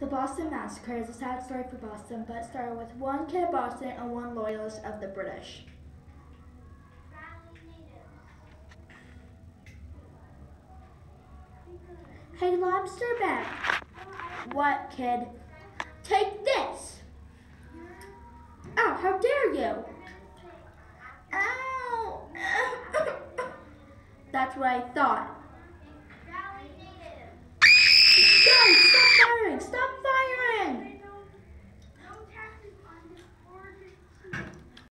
The Boston Massacre is a sad story for Boston, but it started with one kid of Boston and one loyalist of the British. Hey, lobster man. What, kid? Take this. Oh, how dare you? Ow. That's what I thought.